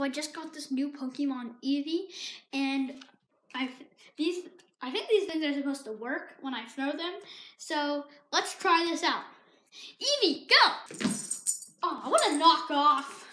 I just got this new Pokemon Eevee, and I these I think these things are supposed to work when I throw them. So let's try this out. Eevee, go! Oh, I want to knock off.